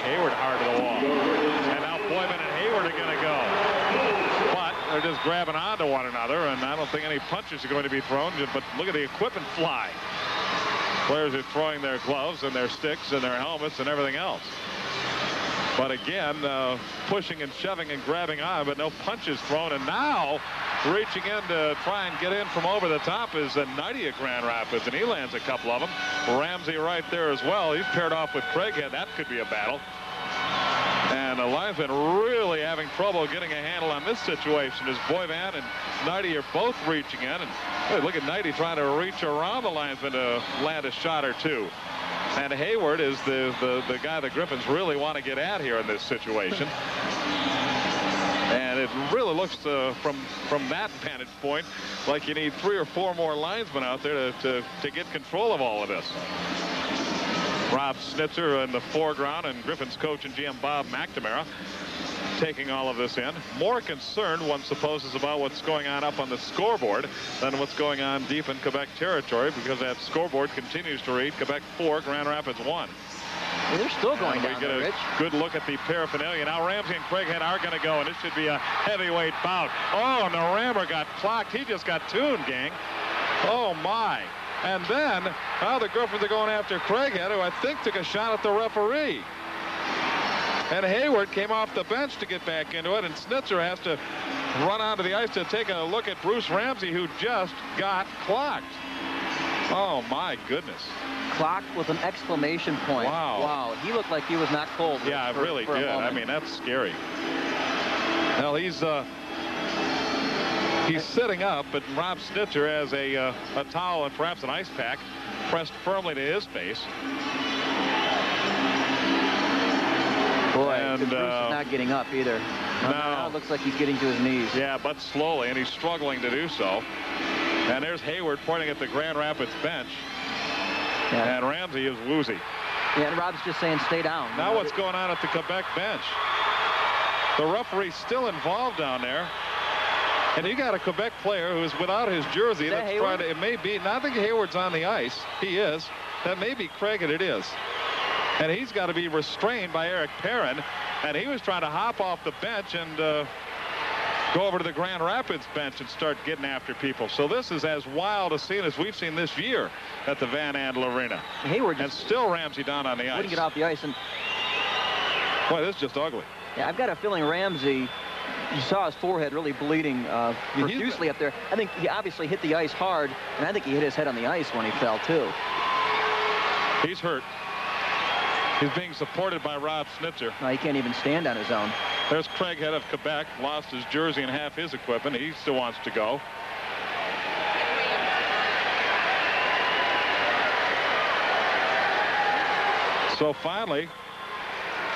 Hayward hard to the wall. And now Boyman and Hayward are going to go. But they're just grabbing onto one another, and I don't think any punches are going to be thrown. But look at the equipment fly. Players are throwing their gloves and their sticks and their helmets and everything else. But again, uh, pushing and shoving and grabbing on, but no punches thrown. And now reaching in to try and get in from over the top is a Knighty of Grand Rapids, and he lands a couple of them. Ramsay right there as well. He's paired off with Craighead. That could be a battle. And the linesman really having trouble getting a handle on this situation as Boivin and Knighty are both reaching in. And look at Knighty trying to reach around the linesman to land a shot or two. And Hayward is the, the, the guy the Griffins really want to get at here in this situation. And it really looks uh, from from that vantage point like you need three or four more linesmen out there to, to, to get control of all of this. Rob Snitzer in the foreground and Griffins coach and GM Bob McNamara taking all of this in. More concerned, one supposes, about what's going on up on the scoreboard than what's going on deep in Quebec territory because that scoreboard continues to read Quebec 4, Grand Rapids 1. Well, they're still going and down we get there, a Rich. good look at the paraphernalia. Now Ramsay and Craighead are going to go, and this should be a heavyweight bout. Oh, Narammer got clocked. He just got tuned, gang. Oh, my. And then, now the Griffins are going after Craighead, who I think took a shot at the referee. And Hayward came off the bench to get back into it, and Snitzer has to run onto the ice to take a look at Bruce Ramsay, who just got clocked. Oh, my goodness. Clocked with an exclamation point. Wow. Wow. He looked like he was not cold. Yeah, for, really did. I mean, that's scary. Well, he's uh, he's sitting up, but Rob Snitzer has a uh, a towel and perhaps an ice pack pressed firmly to his face. Boy, and, Bruce uh, is not getting up either. no. Now it looks like he's getting to his knees. Yeah, but slowly, and he's struggling to do so. And there's Hayward pointing at the Grand Rapids bench, Yeah. and Ramsay is woozy. yeah, and Rob's just saying stay down. Now what's going on at the Quebec bench? The referee's still involved down there. And you got a Quebec player who is without his jersey. That that's trying to, it may be, now I think Hayward's on the ice. He is. That may be Craig, and it is. And he's got to be restrained by Eric Perrin. And he was trying to hop off the bench and uh, go over to the Grand Rapids bench and start getting after people. So this is as wild a scene as we've seen this year at the Van Andel Arena. Hayward And still Ramsay down on the ice. wouldn't get off the ice. And Boy, this is just ugly. yeah, I've got a feeling Ramsay, you saw his forehead really bleeding uh, profusely up there. I think he obviously hit the ice hard, and I think he hit his head on the ice when he fell, too. He's hurt. He's being supported by Rob Snitzer. No, he can't even stand on his own. There's Craighead of Quebec, lost his jersey and half his equipment. He still wants to go. So finally,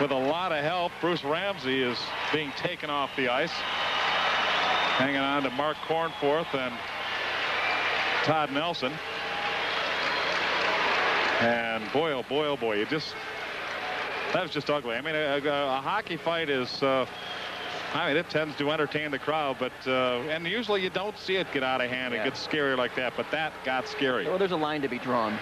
with a lot of help, Bruce Ramsay is being taken off the ice. Hanging on to Mark Cornforth and Todd Nelson. And boy, oh boy, oh boy, you just that was just ugly. I mean, a, a, a hockey fight is, uh, I mean, it tends to entertain the crowd, but, uh, and usually you don't see it get out of hand Yeah. and get scary like that, but that got scary. Well, there's a line to be drawn.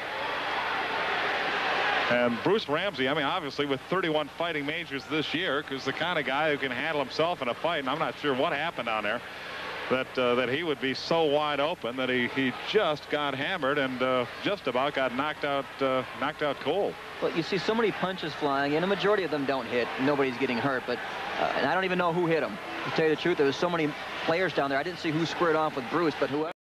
And Bruce Ramsay, I mean, obviously with 31 fighting majors this year, because the kind of guy who can handle himself in a fight, and I'm not sure what happened down there, that uh, that he would be so wide open that he he just got hammered and uh, just about got knocked out uh, knocked out cold. Well, you see so many punches flying, and a majority of them don't hit. Nobody's getting hurt, but uh, and I don't even know who hit them. To tell you the truth, there was so many players down there. I didn't see who squared off with Bruce, but whoever.